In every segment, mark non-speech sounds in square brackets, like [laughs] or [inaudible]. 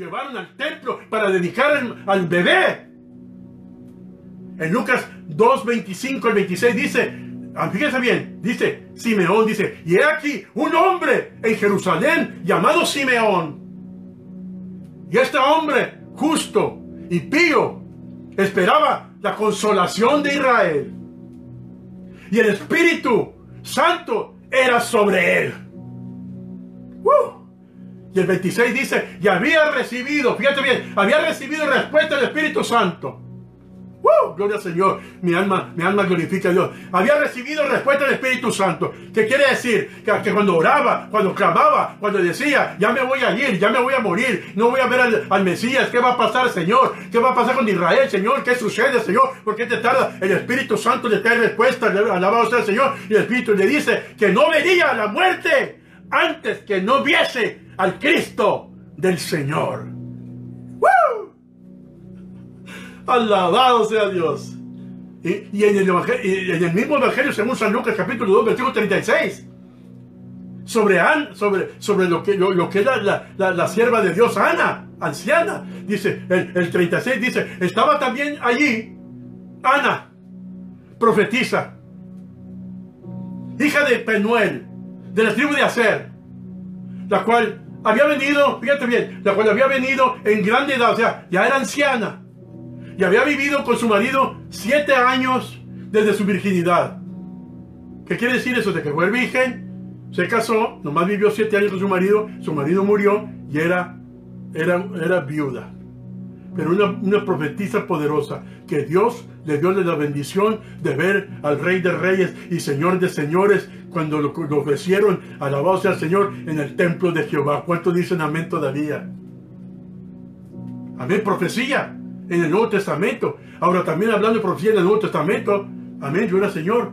llevaron al templo para dedicar al, bebé. En Lucas 2, 25 al 26 dice, ah, fíjense bien, dice Simeón, dice, y he aquí un hombre en Jerusalén llamado Simeón. Y este hombre justo y pío esperaba la consolación de Israel. Y el Espíritu Santo era sobre él. Y el 26 dice, y había recibido, fíjate bien, había recibido respuesta del Espíritu Santo. ¡Uh! Gloria al Señor. Mi alma, mi alma glorifica a Dios. Había recibido respuesta del Espíritu Santo. ¿Qué quiere decir? Que, cuando oraba, cuando clamaba, cuando decía, ya me voy a ir, ya me voy a morir, no voy a ver al, Mesías, ¿qué va a pasar, Señor? ¿Qué va a pasar con Israel, Señor? ¿Qué sucede, Señor? ¿Por qué te tarda? El Espíritu Santo le trae respuesta, alabado sea el Señor. Y el Espíritu le dice que no vería la muerte antes que no viese al Cristo del Señor. Alabado sea Dios. Y, en, el mismo Evangelio, según San Lucas, capítulo 2, versículo 36, sobre, sobre, sobre lo, que, lo, que era la, la, sierva de Dios, Ana, anciana, dice, el, el 36 dice, estaba también allí Ana, profetisa, hija de Penuel, de la tribu de Aser, la cual había venido, fíjate bien, la cual había venido en grande edad, o sea, ya era anciana, y había vivido con su marido siete años desde su virginidad. ¿Qué quiere decir eso? De que fue virgen, se casó, nomás vivió siete años con su marido, su marido murió y era, era, era viuda. Pero una, una profetisa poderosa que Dios le dio la bendición de ver al Rey de Reyes y Señor de Señores cuando lo, lo ofrecieron, alabado sea el Señor, en el templo de Jehová. ¿Cuánto dicen amén todavía? Amén, profecía en el Nuevo Testamento. Ahora también hablando de profecía en el Nuevo Testamento, amén, yo era Señor.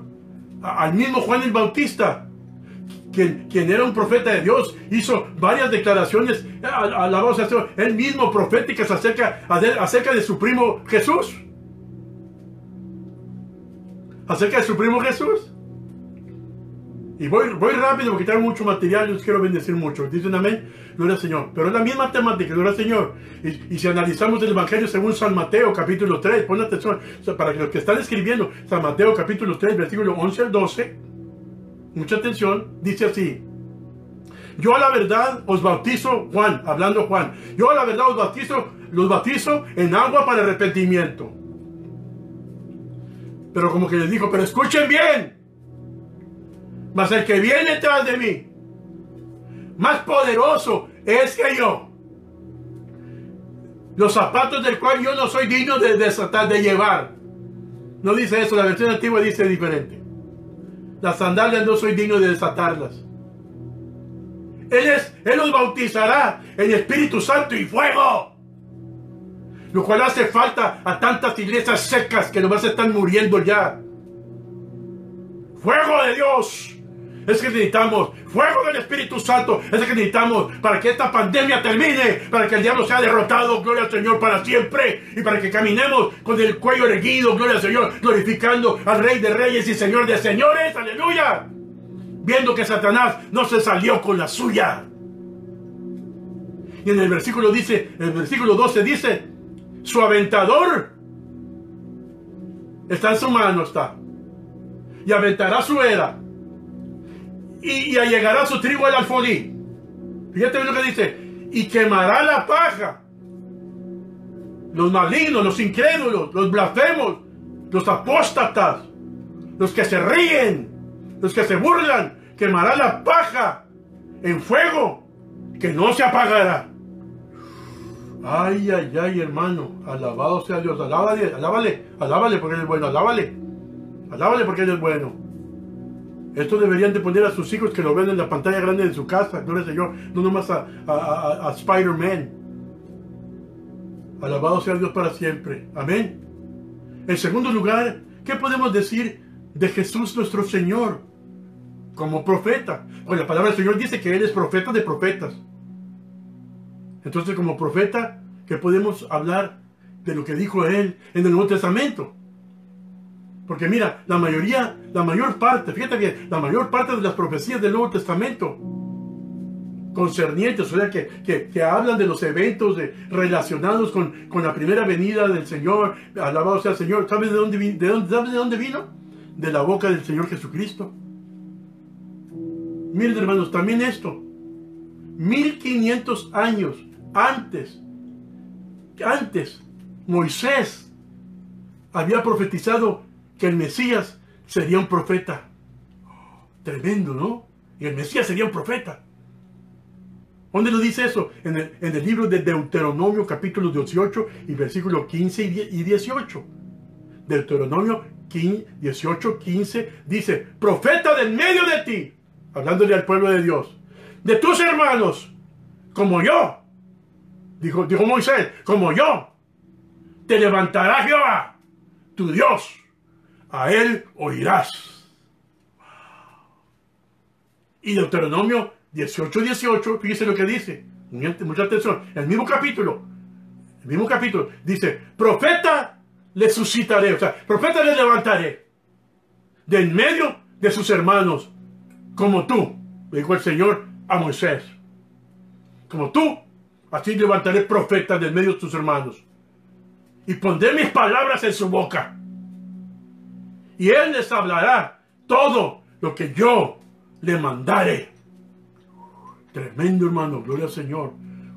Al mismo Juan el Bautista, quien, era un profeta de Dios, hizo varias declaraciones a, la voz de Señor, él mismo proféticas acerca, acerca de su primo Jesús. Acerca de su primo Jesús. Y voy, voy rápido porque tengo mucho material y os quiero bendecir mucho. Dicen amén, gloria al Señor. Pero es la misma temática, gloria al Señor. Y, si analizamos el Evangelio según San Mateo, capítulo 3, pon atención, para que los que están escribiendo, San Mateo, capítulo 3, versículo 11 al 12, mucha atención, dice así. Yo a la verdad os bautizo, Juan, hablando Juan, yo a la verdad os bautizo, los bautizo en agua para arrepentimiento. Pero como que les dijo, pero escuchen bien, mas el que viene detrás de mí, más poderoso es que yo. Los zapatos del cual yo no soy digno de desatar, de llevar. No dice eso, la versión antigua dice diferente. Las sandalias no soy digno de desatarlas. Él, es, él los bautizará en Espíritu Santo y fuego. Lo cual hace falta a tantas iglesias secas que nomás están muriendo ya. Fuego de Dios es que necesitamos fuego del Espíritu Santo, es que necesitamos para que esta pandemia termine, para que el diablo sea derrotado, gloria al Señor para siempre, y para que caminemos con el cuello erguido, gloria al Señor, glorificando al Rey de Reyes y Señor de Señores, aleluya, viendo que Satanás no se salió con la suya. Y en el versículo dice, el versículo 12 dice, su aventador está en su mano, está. Y aventará su era y, allegará su trigo al alfolí. Fíjate lo que dice, y quemará la paja. Los malignos, los incrédulos, los blasfemos, los apóstatas, los que se ríen, los que se burlan, quemará la paja en fuego que no se apagará. Ay, ay, ay, hermano, alabado sea Dios, alábale, alábale porque Él es bueno, alábale, alábale porque Él es bueno. Esto deberían de poner a sus hijos que lo ven en la pantalla grande de su casa, gloria al Señor, no nomás a, a, Spider-Man. Alabado sea Dios para siempre. Amén. En segundo lugar, ¿qué podemos decir de Jesús nuestro Señor como profeta? Pues la palabra del Señor dice que Él es profeta de profetas. Entonces, como profeta, ¿qué podemos hablar de lo que dijo Él en el Nuevo Testamento? Porque mira, la mayoría, la mayor parte, fíjate bien, la mayor parte de las profecías del Nuevo Testamento concernientes, o sea, que, que, hablan de los eventos relacionados con, con, la primera venida del Señor. Alabado sea Señor. ¿Sabes de dónde, de dónde, ¿Sabes de dónde vino? De la boca del Señor Jesucristo. Miren hermanos, también esto. 1500 años antes, antes, Moisés había profetizado que el Mesías sería un profeta. Tremendo, ¿no? Y el Mesías sería un profeta. ¿Dónde lo dice eso? En el, libro de Deuteronomio capítulo 18 y versículo 15 y 18. Deuteronomio 18, 15 dice, profeta del medio de ti, hablándole al pueblo de Dios, de tus hermanos, como yo, dijo, dijo Moisés, como yo, te levantará Jehová, tu Dios, a él oirás. Y Deuteronomio 18, 18, fíjese lo que dice. Mucha atención. El mismo capítulo. El mismo capítulo. Dice, profeta le suscitaré. O sea, profeta le levantaré. De en medio de sus hermanos. Como tú. Dijo el Señor a Moisés. Como tú. Así levantaré profetas del medio de tus hermanos. Y pondré mis palabras en su boca. Y él les hablará todo lo que yo le mandare. Tremendo hermano, gloria al Señor.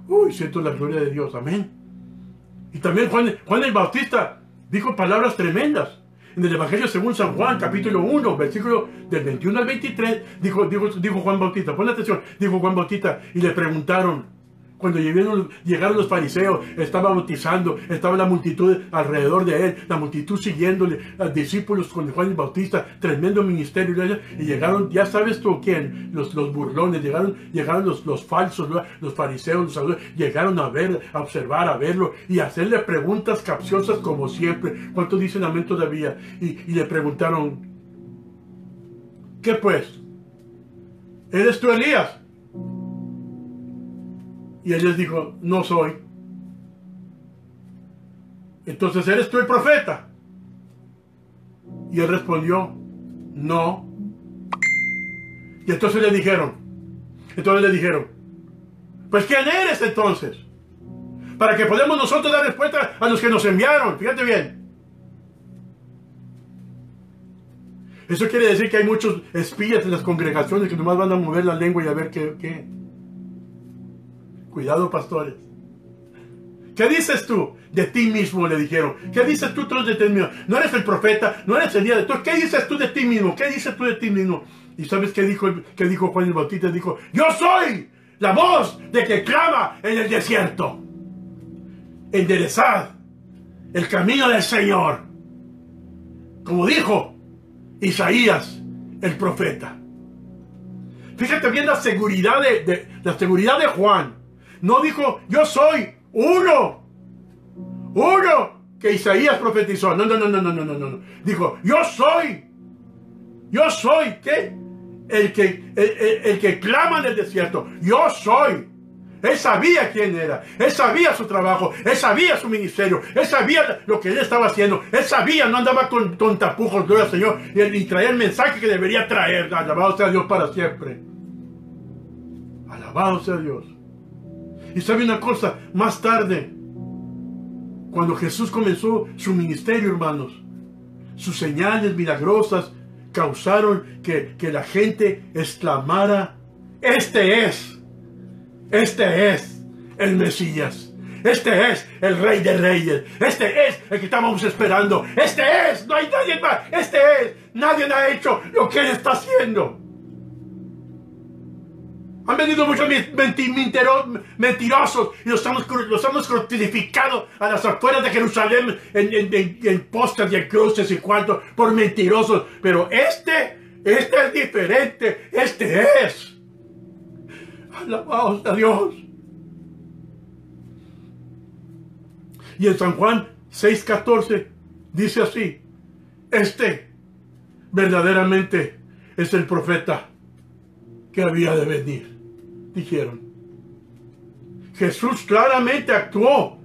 Uy, siento la gloria de Dios, amén. Y también Juan, Juan el Bautista dijo palabras tremendas. En el Evangelio según San Juan, capítulo 1, versículo del 21 al 23, dijo, dijo, dijo Juan Bautista, pon atención, dijo Juan Bautista, y le preguntaron, cuando llegaron, los fariseos, estaba bautizando, estaba la multitud alrededor de él, la multitud siguiéndole, los discípulos con Juan el Bautista, tremendo ministerio, y llegaron, ya sabes tú quién, los, los burlones, llegaron, llegaron los, los falsos, los fariseos, los llegaron a ver, a observar, a verlo, y hacerle preguntas capciosas como siempre. ¿Cuánto dicen amén todavía? Y, y le preguntaron, ¿qué pues? ¿Eres tú Elías? Y él les dijo, no soy. Entonces, ¿eres tú el profeta? Y él respondió, no. Y entonces le dijeron, entonces le dijeron, pues ¿quién eres entonces? Para que podamos nosotros dar respuesta a los que nos enviaron. Fíjate bien. Eso quiere decir que hay muchos espías en las congregaciones que nomás van a mover la lengua y a ver qué, qué, Cuidado, pastores. ¿Qué dices tú de ti mismo? Le dijeron. ¿Qué dices tú, de ti mismo? No eres el profeta, no eres el día de tú. ¿Qué dices tú de ti mismo? ¿Qué dices tú de ti mismo? ¿Y sabes qué dijo, qué dijo Juan el Bautista? Dijo, yo soy la voz de que clama en el desierto. Enderezad el camino del Señor. Como dijo Isaías, el profeta. Fíjate bien la seguridad de la seguridad de Juan no dijo, yo soy uno. Uno que Isaías profetizó. No, no, no, no, no, no, no, no. Dijo, yo soy. Yo soy, ¿qué? El que, el, que clama en el desierto. Yo soy. Él sabía quién era. Él sabía su trabajo. Él sabía su ministerio. Él sabía lo que él estaba haciendo. Él sabía, no andaba con, con tapujos, gloria al Señor. Y traía el mensaje que debería traer. Alabado sea Dios para siempre. Alabado sea Dios. Y sabe una cosa, más tarde, cuando Jesús comenzó su ministerio, hermanos, sus señales milagrosas causaron que, que la gente exclamara, este es, este es el Mesías. Este es el Rey de Reyes. Este es el que estábamos esperando. Este es. No hay nadie más. Este es. Nadie ha hecho lo que Él está haciendo. Han venido muchos mentirosos y los hemos, los hemos crucificado a las afueras de Jerusalén en, en, en, postas y en cruces y cuanto por mentirosos. Pero este, este es diferente. Este es. Alabados a Dios. Y en San Juan 6:14 dice así, este verdaderamente es el profeta que había de venir dijeron. Jesús claramente actuó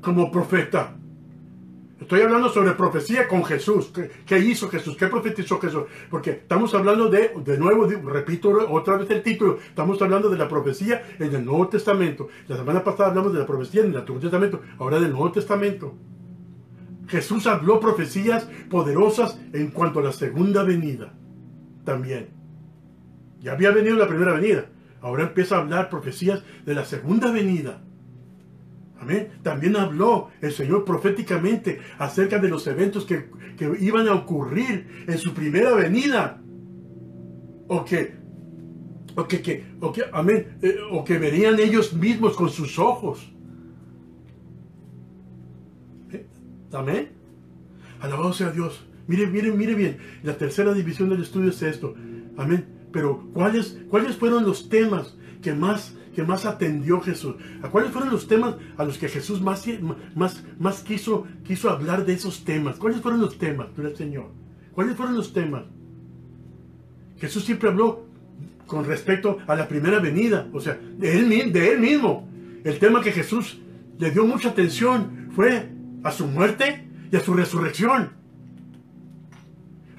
como profeta. Estoy hablando sobre profecía con Jesús. ¿Qué, hizo Jesús? ¿Qué profetizó Jesús? Porque estamos hablando de, de nuevo, repito otra vez el título, estamos hablando de la profecía en el Nuevo Testamento. La semana pasada hablamos de la profecía en el Antiguo Testamento, ahora del Nuevo Testamento. Jesús habló profecías poderosas en cuanto a la segunda venida. También. Ya había venido la primera venida. Ahora empieza a hablar profecías de la segunda venida. También habló el Señor proféticamente acerca de los eventos que, iban a ocurrir en su primera venida. O que, o que, o que, amén, eh, o que verían ellos mismos con sus ojos. ¿Eh? Amén. Alabado sea Dios. Mire, mire, mire bien. La tercera división del estudio es esto. Amén. Pero ¿cuáles, cuáles fueron los temas que más que más atendió Jesús? ¿A cuáles fueron los temas a los que Jesús más, más, más quiso, quiso hablar de esos temas? ¿Cuáles fueron los temas, el Señor? ¿Cuáles fueron los temas? Jesús siempre habló con respecto a la primera venida, o sea, de él, de él mismo. El tema que Jesús le dio mucha atención fue a su muerte y a su resurrección.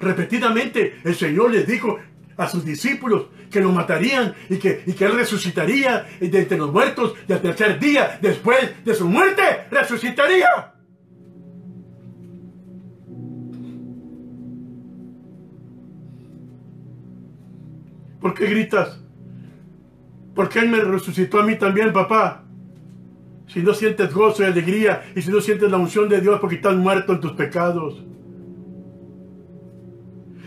Repetidamente el Señor les dijo a sus discípulos que lo matarían y que, y que él resucitaría de los muertos y al tercer día, después de su muerte, resucitaría. ¿Por qué gritas? ¿Por qué Él me resucitó a mí también, papá? Si no sientes gozo y alegría y si no sientes la unción de Dios porque estás muerto en tus pecados.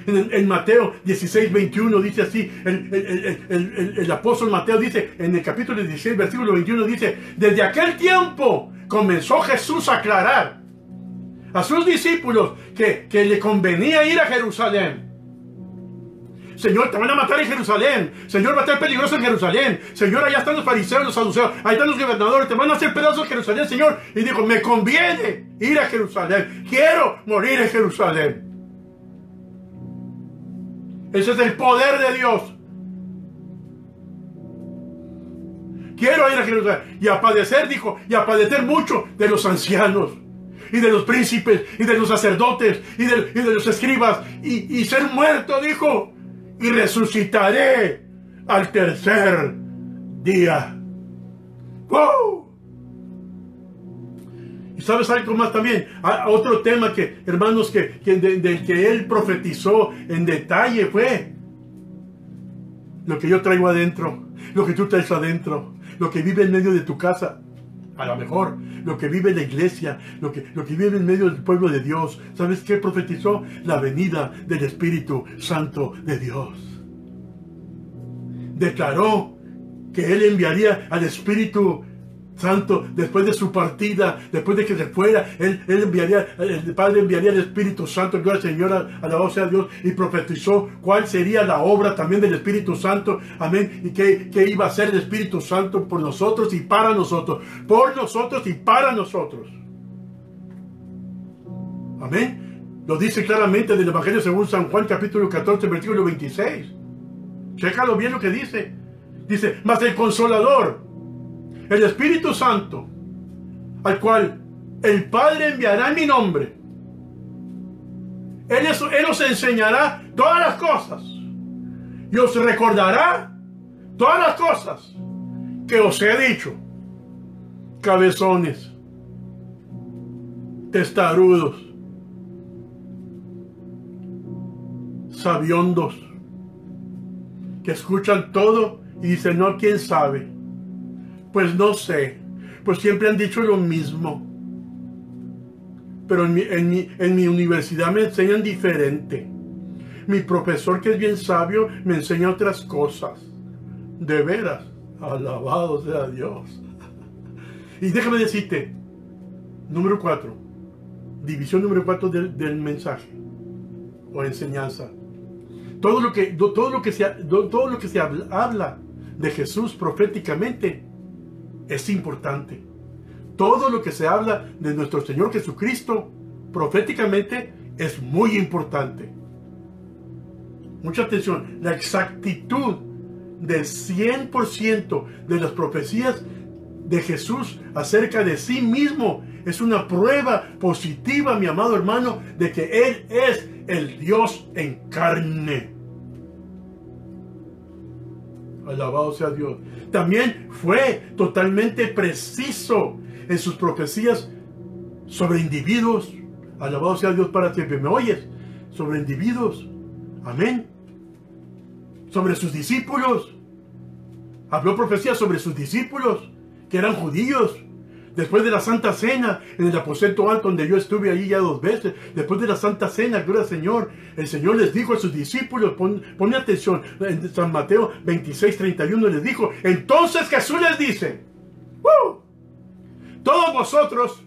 En, Mateo 16, 21 dice así, el, apóstol Mateo dice, en el capítulo 16, versículo 21 dice, desde aquel tiempo comenzó Jesús a aclarar a sus discípulos que, que le convenía ir a Jerusalén. Señor, te van a matar en Jerusalén. Señor, va a estar peligroso en Jerusalén. Señor, allá están los fariseos, los saduceos. Ahí están los gobernadores. Te van a hacer pedazos en Jerusalén, Señor. Y dijo, me conviene ir a Jerusalén. Quiero morir en Jerusalén. Ese es el poder de Dios. Quiero ir a Jerusalén y a padecer, dijo, y a padecer mucho de los ancianos y de los príncipes y de los sacerdotes y de, los escribas y, ser muerto, dijo, y resucitaré al tercer día. ¡Wow! Y sabes algo más también, otro tema que, hermanos, que, del que él profetizó en detalle fue lo que yo traigo adentro, lo que tú traes adentro, lo que vive en medio de tu casa, a lo mejor, lo que vive la iglesia, lo que, lo que vive en medio del pueblo de Dios. ¿Sabes qué profetizó? La venida del Espíritu Santo de Dios. Declaró que Él enviaría al Espíritu Santo, después de su partida, después de que se fuera, Él, enviaría, el Padre enviaría el Espíritu Santo, gloria al Señor, alabado sea Dios, y profetizó cuál sería la obra también del Espíritu Santo, amén, y qué, qué iba a hacer el Espíritu Santo por nosotros y para nosotros, por nosotros y para nosotros. Amén. Lo dice claramente del Evangelio según San Juan capítulo 14, versículo 26. Chécalo bien lo que dice. Dice, mas el consolador, el Espíritu Santo, al cual el Padre enviará en mi nombre. Él, os enseñará todas las cosas y os recordará todas las cosas que os he dicho. Cabezones, testarudos, sabiondos, que escuchan todo y dicen, no, quién sabe. Pues no sé, pues siempre han dicho lo mismo. Pero en mi, en mi, universidad me enseñan diferente. Mi profesor, que es bien sabio, me enseña otras cosas. De veras, alabado sea Dios. [laughs] Y déjame decirte, número cuatro, división número cuatro del, del mensaje o enseñanza. Todo lo que, todo lo que, se, todo lo que se habla de Jesús proféticamente es importante. Todo lo que se habla de nuestro Señor Jesucristo proféticamente es muy importante. Mucha atención, la exactitud del 100% de las profecías de Jesús acerca de sí mismo es una prueba positiva, mi amado hermano, de que Él es el Dios en carne. Alabado sea Dios. También fue totalmente preciso en sus profecías sobre individuos. Alabado sea Dios para siempre. ¿Me oyes? Sobre individuos. Amén. Sobre sus discípulos. Habló profecías sobre sus discípulos, que eran judíos. Después de la Santa Cena, en el aposento alto donde yo estuve allí ya dos veces, después de la Santa Cena, gloria al Señor, el Señor les dijo a sus discípulos, pon, atención, en San Mateo 26, 31 les dijo, entonces Jesús les dice, todos vosotros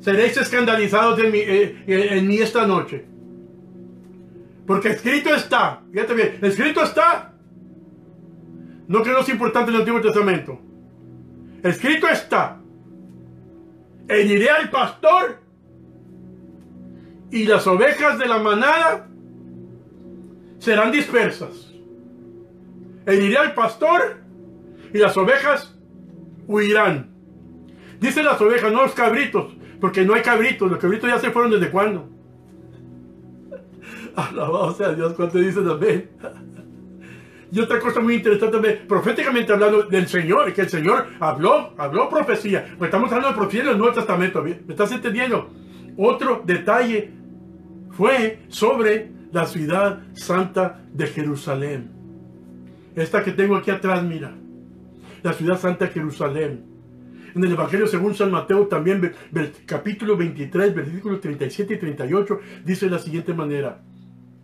seréis escandalizados en mí, eh, en mí esta noche. Porque escrito está, fíjate bien, escrito está, no que no es importante el Antiguo Testamento, escrito está, heriré al pastor y las ovejas de la manada serán dispersas. Heriré al pastor y las ovejas huirán. Dicen las ovejas, no los cabritos, porque no hay cabritos. Los cabritos ya se fueron desde cuándo. [laughs] Alabado sea Dios, cuando dicen amén. Y otra cosa muy interesante proféticamente hablando del Señor, que el Señor habló, habló profecía. Pues estamos hablando de profecía del Nuevo Testamento, ¿me estás entendiendo? Otro detalle fue sobre la ciudad santa de Jerusalén. Esta que tengo aquí atrás, mira. La ciudad santa de Jerusalén. En el Evangelio según San Mateo también, capítulo 23, versículos 37 y 38, dice de la siguiente manera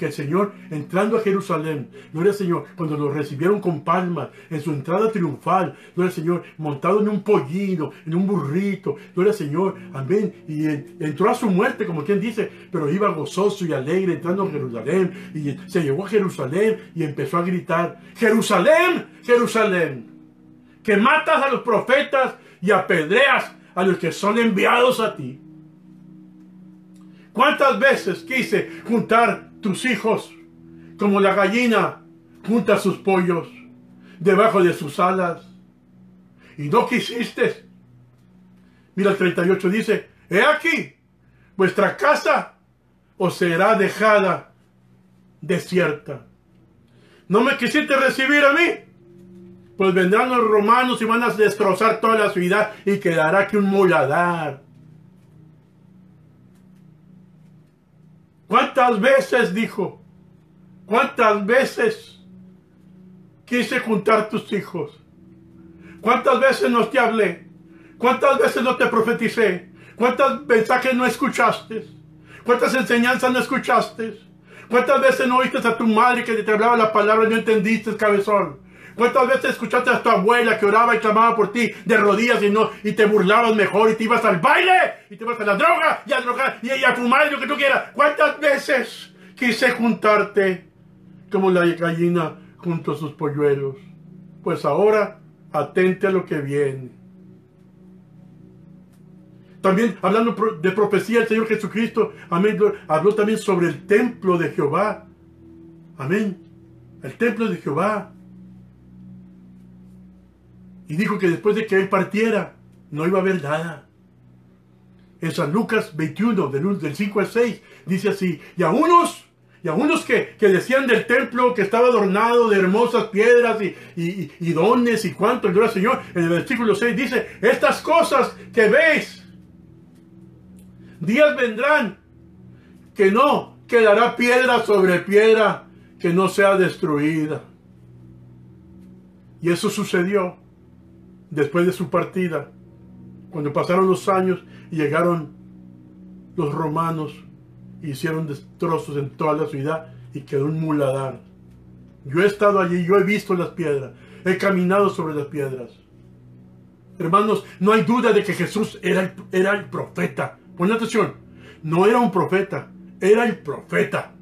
que el Señor, entrando a Jerusalén, gloria al Señor, cuando lo recibieron con palmas, en su entrada triunfal, gloria al Señor, montado en un pollino, en un burrito, gloria al Señor, amén, y entró a su muerte, como quien dice, pero iba gozoso y alegre entrando a Jerusalén, y se llegó a Jerusalén y empezó a gritar, Jerusalén, Jerusalén, que matas a los profetas y apedreas a los que son enviados a ti. ¿Cuántas veces quise juntar tus hijos, como la gallina junta sus pollos debajo de sus alas. Y no quisiste. Mira el 38 dice, he aquí, vuestra casa os será dejada desierta. ¿No me quisiste recibir a mí? Pues vendrán los romanos y van a destrozar toda la ciudad y quedará aquí un muladar. ¿Cuántas veces dijo? ¿Cuántas veces quise juntar tus hijos? ¿Cuántas veces no te hablé? ¿Cuántas veces no te profeticé? ¿Cuántos mensajes no escuchaste? ¿Cuántas enseñanzas no escuchaste? ¿Cuántas veces no oíste a tu madre que te hablaba la palabra y no entendiste, cabezón? ¿Cuántas veces escuchaste a tu abuela que oraba y clamaba por ti de rodillas y no y te burlabas mejor y te ibas al baile y te ibas a la droga y a drogar y a fumar lo que tú quieras? ¿Cuántas veces quise juntarte como la gallina junto a sus polluelos? Pues ahora atente a lo que viene. También hablando de profecía, el Señor Jesucristo, habló también sobre el templo de Jehová. Amén. El templo de Jehová. Y dijo que después de que él partiera, no iba a haber nada. En San Lucas 21, del, 5 al 6, dice así, y a unos, y a unos que, decían del templo que estaba adornado de hermosas piedras y, y, dones y cuánto, el Señor, en el versículo 6 dice, estas cosas que veis, días vendrán que no quedará piedra sobre piedra que no sea destruida. Y eso sucedió después de su partida, cuando pasaron los años y llegaron los romanos, hicieron destrozos en toda la ciudad y quedó un muladar. Yo he estado allí, yo he visto las piedras, he caminado sobre las piedras. Hermanos, no hay duda de que Jesús era el, era el profeta. Pon atención, no era un profeta, era el profeta.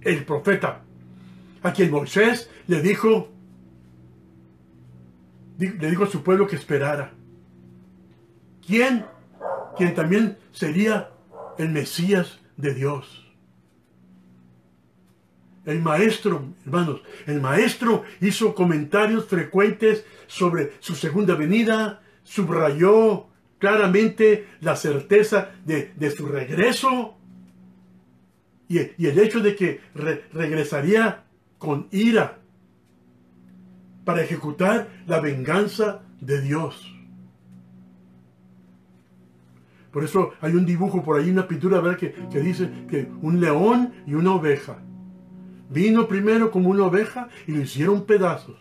El profeta. A quien Moisés le dijo, le dijo a su pueblo que esperara. ¿Quién? Quien también sería el Mesías de Dios. El maestro, hermanos, el maestro hizo comentarios frecuentes sobre su segunda venida, subrayó claramente la certeza de, su regreso y, el hecho de que regresaría con ira para ejecutar la venganza de Dios. Por eso hay un dibujo por ahí, una pintura ver que, que dice que un león y una oveja. Vino primero como una oveja y lo hicieron pedazos.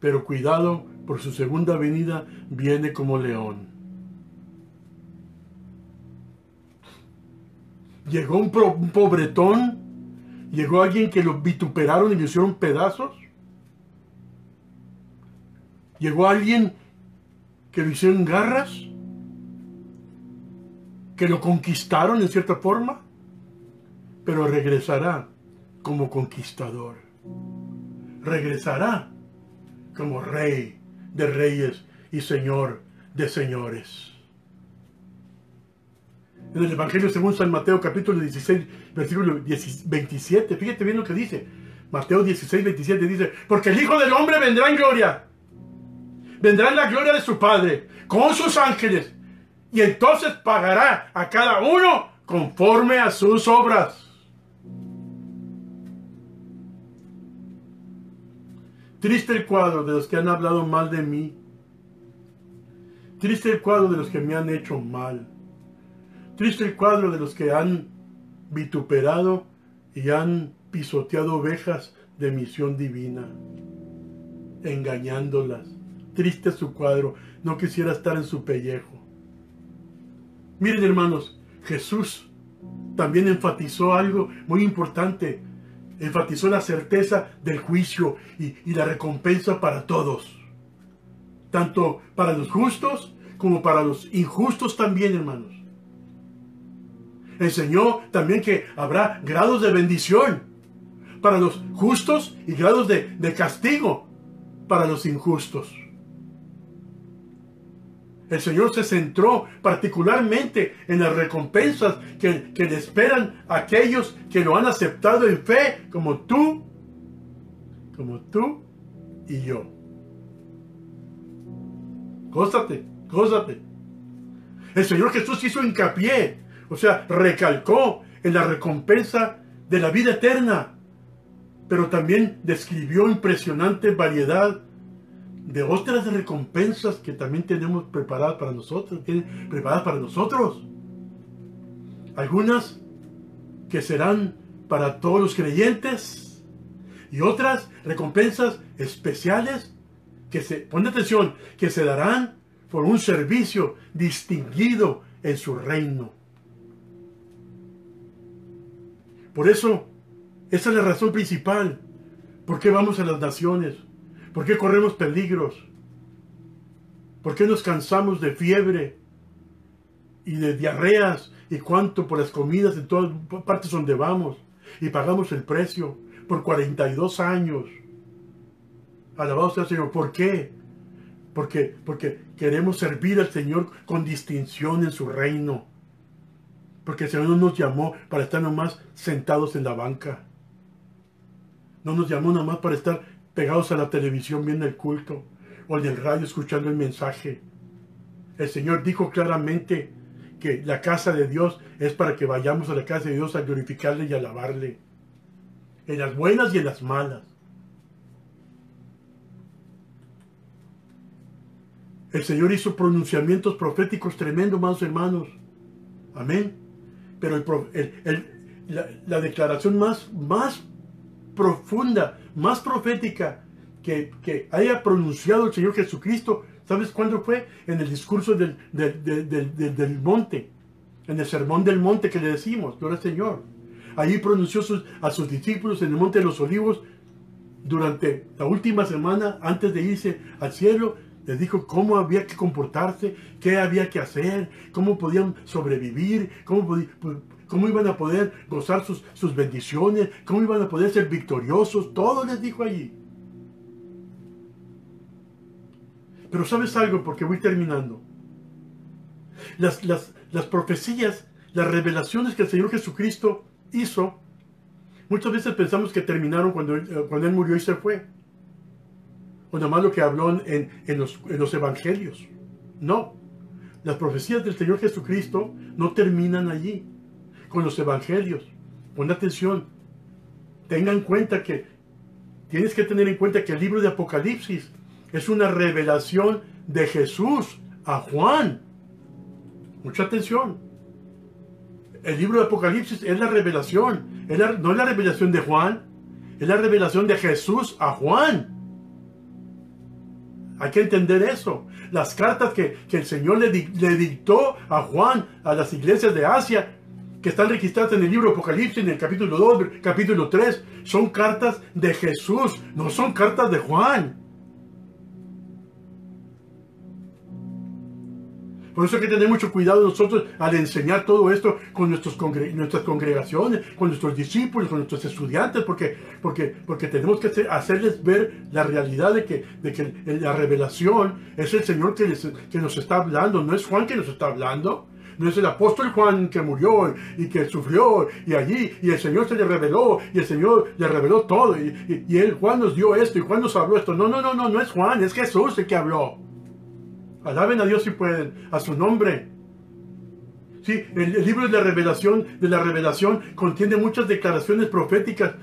Pero cuidado, por su segunda venida viene como león. Llegó un, un pobretón, llegó alguien que lo vituperaron y lo hicieron pedazos. Llegó alguien que lo hicieron garras que lo conquistaron en cierta forma, pero regresará como conquistador. Regresará como rey de reyes y señor de señores. En el Evangelio según San Mateo capítulo 16, versículo 27, fíjate bien lo que dice. Mateo 16, 27 dice, porque el Hijo del Hombre vendrá en gloria. Vendrá en la gloria de su Padre, con sus ángeles, y entonces pagará a cada uno conforme a sus obras. Triste el cuadro de los que han hablado mal de mí. Triste el cuadro de los que me han hecho mal. Triste el cuadro de los que han vituperado y han pisoteado ovejas de misión divina, engañándolas. Triste su cuadro, no quisiera estar en su pellejo. Miren hermanos, Jesús también enfatizó algo muy importante. Enfatizó la certeza del juicio y, la recompensa para todos. Tanto para los justos como para los injustos también, hermanos. Enseñó también que habrá grados de bendición para los justos y grados de castigo para los injustos. El Señor se centró particularmente en las recompensas que, le esperan a aquellos que lo han aceptado en fe, como tú, como tú y yo. Gózate, gózate. El Señor Jesús hizo hincapié, o sea, recalcó en la recompensa de la vida eterna, pero también describió impresionante variedad de otras recompensas que también tenemos preparadas para nosotros, preparadas para nosotros. Algunas que serán para todos los creyentes y otras recompensas especiales que se, pon atención, que se darán por un servicio distinguido en su reino. Por eso, esa es la razón principal. ¿Por qué vamos a las naciones? ¿Por qué corremos peligros? ¿Por qué nos cansamos de fiebre y de diarreas y cuánto por las comidas en todas partes donde vamos? Y pagamos el precio por 42 años. Alabado sea el Señor. ¿Por qué? Porque, porque queremos servir al Señor con distinción en su reino. Porque el Señor no nos llamó para estar nomás sentados en la banca. No nos llamó nomás para estar pegados a la televisión viendo el culto o en el radio escuchando el mensaje. El Señor dijo claramente que la casa de Dios es para que vayamos a la casa de Dios a glorificarle y alabarle. En las buenas y en las malas. El Señor hizo pronunciamientos proféticos tremendos, más hermanos. Amén. Pero la, la, declaración más, más profunda, más profética que, haya pronunciado el Señor Jesucristo, ¿sabes cuándo fue? En el discurso del, del, monte, en el sermón del monte que le decimos, gloria al Señor. Allí pronunció a sus discípulos en el monte de los olivos durante la última semana antes de irse al cielo. Les dijo cómo había que comportarse, qué había que hacer, cómo podían sobrevivir, cómo podían cómo iban a poder gozar sus, sus bendiciones, cómo iban a poder ser victoriosos, todo les dijo allí. Pero sabes algo, porque voy terminando. Las, las, las profecías, las revelaciones que el Señor Jesucristo hizo, muchas veces pensamos que terminaron cuando eh, cuando él murió y se fue. O nomás lo que habló en, en, los, en los evangelios. No. las profecías del Señor Jesucristo no terminan allí, con los evangelios. Pon atención. Tenga en cuenta que tienes que tener en cuenta que el libro de Apocalipsis es una revelación de Jesús a Juan. Mucha atención. El libro de Apocalipsis es la revelación. no es la revelación de Juan, es la revelación de Jesús a Juan. Hay que entender eso. Las cartas que, el Señor le, le, dictó a Juan, a las iglesias de Asia, que están registradas en el libro Apocalipsis, en el capítulo 2, capítulo 3, son cartas de Jesús, no son cartas de Juan. Por eso hay que tener mucho cuidado nosotros al enseñar todo esto con nuestras congregaciones, con nuestros discípulos, con nuestros estudiantes, porque, porque, porque tenemos que hacerles ver la realidad de que, de que la revelación es el Señor que nos está hablando, no es Juan que nos está hablando. No es el apóstol Juan que murió y que sufrió y allí y el Señor se le reveló y el Señor le reveló todo y, y, él Juan nos dio esto y Juan nos habló esto. No, no, no, no, no es Juan, es Jesús el que habló. Alaben a Dios si pueden, a su nombre. Sí, el, libro de la revelación, de la revelación contiene muchas declaraciones proféticas,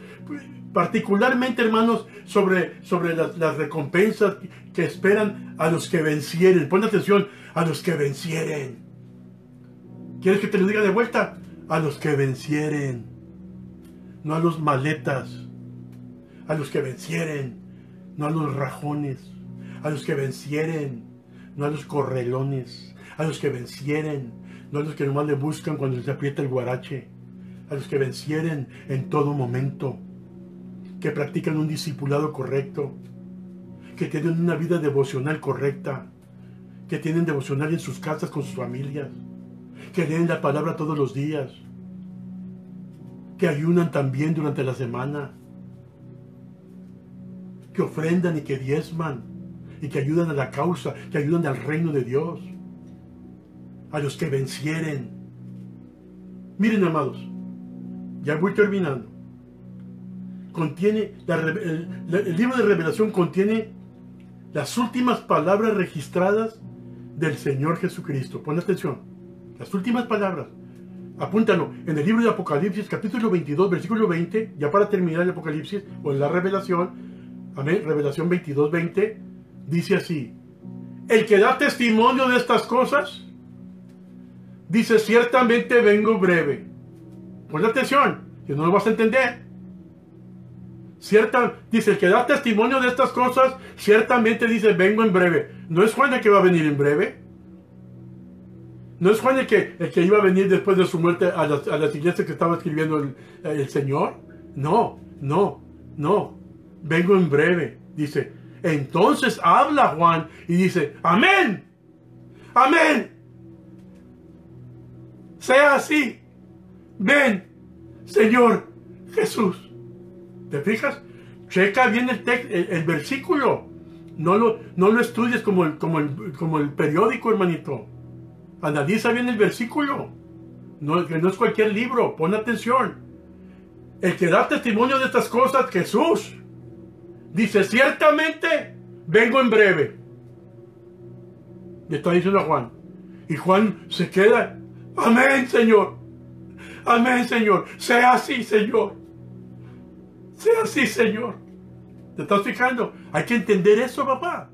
particularmente, hermanos, sobre, sobre las, las recompensas que esperan a los que vencieren. Pon atención, a los que vencieren. ¿Quieres que te lo diga de vuelta? A los que vencieren, no a los maletas, a los que vencieren, no a los rajones, a los que vencieren no a los correlones, a los que vencieren, no a los que nomás le buscan cuando se aprieta el guarache, a los que vencieren en todo momento, que practican un discipulado correcto, que tienen una vida devocional correcta, que tienen devocional en sus casas con sus familias, que leen la palabra todos los días, que ayunan también durante la semana, que ofrendan y que diezman, y que ayudan a la causa, que ayudan al reino de Dios, a los que vencieren. Miren, amados, ya voy terminando. Contiene, el, libro de revelación contiene las últimas palabras registradas del Señor Jesucristo. Pon atención, las últimas palabras. Apúntalo en el libro de Apocalipsis, capítulo 22, versículo 20, ya para terminar el Apocalipsis o la revelación. Amén, revelación 22, 20 dice así, el que da testimonio de estas cosas, dice, ciertamente vengo breve. Pon atención, que no lo vas a entender. Cierta, dice, el que da testimonio de estas cosas, ciertamente dice, vengo en breve. ¿No es Juan el que va a venir en breve? ¿No es Juan el que, el que iba a venir después de su muerte a las, a las iglesias que estaba escribiendo el, el Señor? No, no, no. Vengo en breve. Dice, entonces habla Juan y dice, amén, amén. Sea así. Ven, Señor Jesús. ¿Te fijas? Checa bien el, el, versículo. No lo, no lo estudies como el, como, el, como el periódico, hermanito. Analiza bien el versículo. No, no es cualquier libro. Pon atención. El que da testimonio de estas cosas, Jesús. Dice, ciertamente vengo en breve. Le está diciendo a Juan. Y Juan se queda. Amén, Señor. Amén, Señor. Sea así, Señor. Sea así, Señor. ¿Te estás fijando? Hay que entender eso, papá.